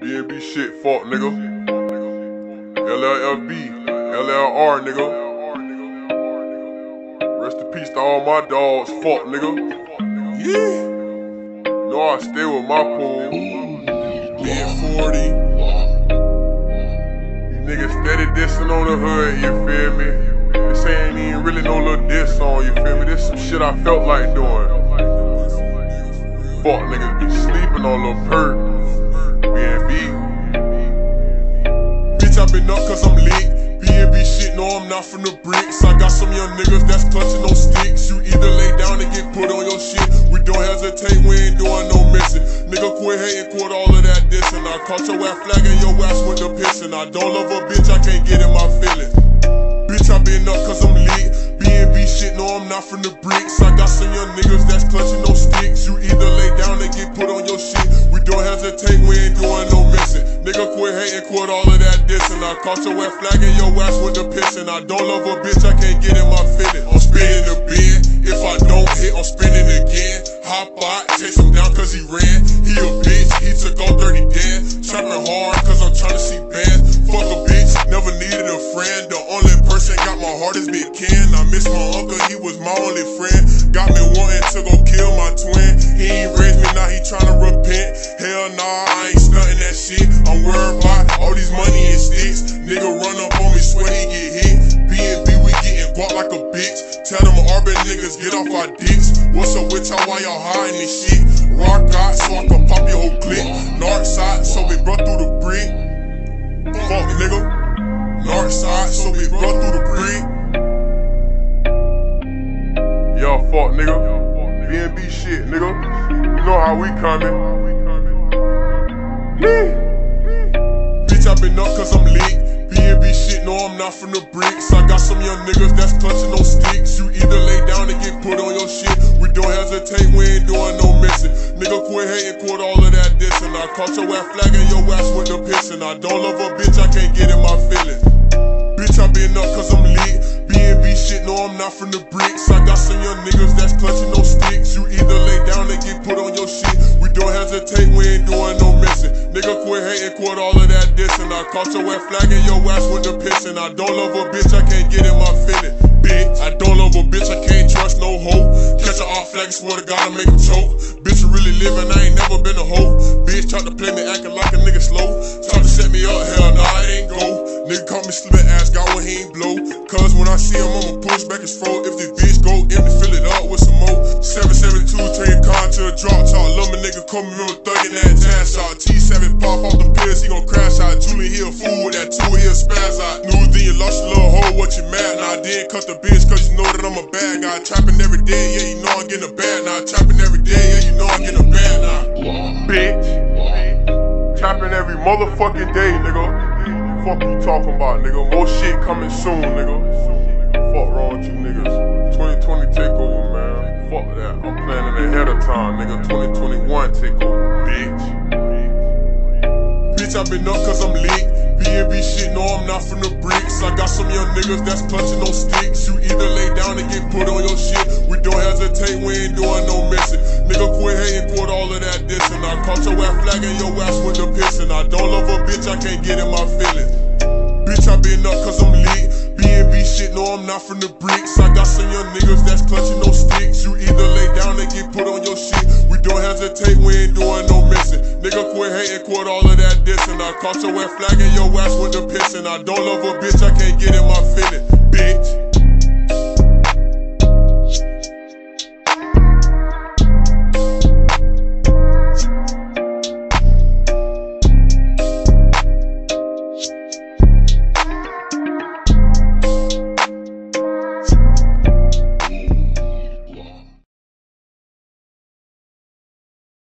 BNB shit, fuck nigga. LLFB, LLR nigga. Rest in peace to all my dogs, fuck nigga. Yeah. Know I stay with my pool. Being 40. These niggas steady dissing on the hood, you feel me? This ain't even really no little diss song, you feel me? This some shit I felt like doing. Fuck niggas be sleeping on Lu Purp. Bitch, I been up cause I'm lit. BNB shit, no, I'm not from the bricks. I got some young niggas that's clutching on sticks. You either lay down and get put on your shit. We don't hesitate, we ain't doing no missing. Nigga, quit hating, quit all of that dissing. I caught your ass flagging your ass with the pissing. I don't love a bitch, I can't get in my feelings. Bitch, I been up cause I'm lit. BNB shit, no, I'm not from the bricks. I got some young niggas that's clutching on sticks. Caught your ass flagging your ass with the pissing. I don't love a bitch, I can't get in my feelings. I'm spinning the bin. If I don't hit, I'm spinning again. Hop out, chase him down cause he ran. He a bitch, he took all dirty Dan. Trapping hard cause I'm trying to see bands. Fuck a bitch, never needed a friend. The only person got my heart is Big Ken. I miss my uncle, he was my only friend. Got me wanting to go kill my twin. He ain't raised me, now he tryna repent. Hell nah, I ain't stunting that shit. I'm worried these money and sticks. Nigga run up on me, swear he get hit. B&B, we getting guap like a bitch. Tell them Arbor niggas get off our dicks. What's up with y'all Why y'all hiding this shit? Rock out so I can pop your whole clip. North side, so we brought through the brick. Fuck nigga. North side, so we brought through the brick. Yo, fuck nigga. BNB shit, nigga. You know how we coming. Bitch, I up cause I'm lit. B&B shit, no, I'm not from the bricks. I got some young niggas that's clutching on sticks. You either lay down and get put on your shit. We don't hesitate, we ain't doing no missing. Nigga, quit hating, quit all of that dissing. I caught your ass flagging your ass with the pissing. I don't love a bitch, I can't get in my feelings. Bitch, I been up cause I'm lit. B&B shit, no, I'm not from the bricks. I got some young niggas that's clutching on sticks. You either lay down and get put on your shit. We don't hesitate, we ain't doing no. Nigga, quit hating, quit all of that dissing. I caught your ass flagging your ass with the pissing. I don't love a bitch, I can't get in my feelings. Bitch, I don't love a bitch, I can't trust no hoe. Catch a off flag, swear to God, I make him choke. Bitch, you really living, I ain't never been a hoe. Bitch, try to play me acting like a nigga slow. Try to set me up, hell nah, it ain't go. Nigga caught me slipping ass, got one he ain't blow. Cause when I see him, I'ma push back his throat. If this bitch go empty, fill it up with some more. 772, turn your car to a drop top. Love me nigga, come remember thugging that jazz shot. T7 gon' crash out. Julie, he a fool with that two, he a spaz out. Knew then you lost your little hoe, what you mad? Now I didn't cut the bitch, cause you know that I'm a bad guy. Trapping every day, yeah, you know I'm getting a bad now. Trapping every day, yeah, you know I'm getting a bad now. Bitch. Trapping every motherfucking day, nigga. Fuck you talking about, nigga. More shit coming soon, nigga. Fuck wrong with you niggas. 2020 takeover, man. Fuck that. I'm planning ahead of time, nigga. 2021 takeover. Been up cause I'm lit. BNB shit, no, I'm not from the bricks. I got some young niggas that's clutching on sticks. You either lay down and get put on your shit. We don't hesitate, we ain't doing no missing. Nigga, quit hating, quit all of that dissing. I caught your ass flagging your ass with the pissing. I don't love a bitch, I can't get in my feelings. Bitch, I been up cause I'm lit. BNB shit, no, I'm not from the bricks. I got some young niggas that's clutching no sticks. You either lay down and get put on your shit. We don't hesitate, we ain't doing no missing. Nigga, quit hating, quit all of that dissing. I caught your ass flagging your ass with the pissing. I don't love a bitch, I can't get in my feelings. Bitch.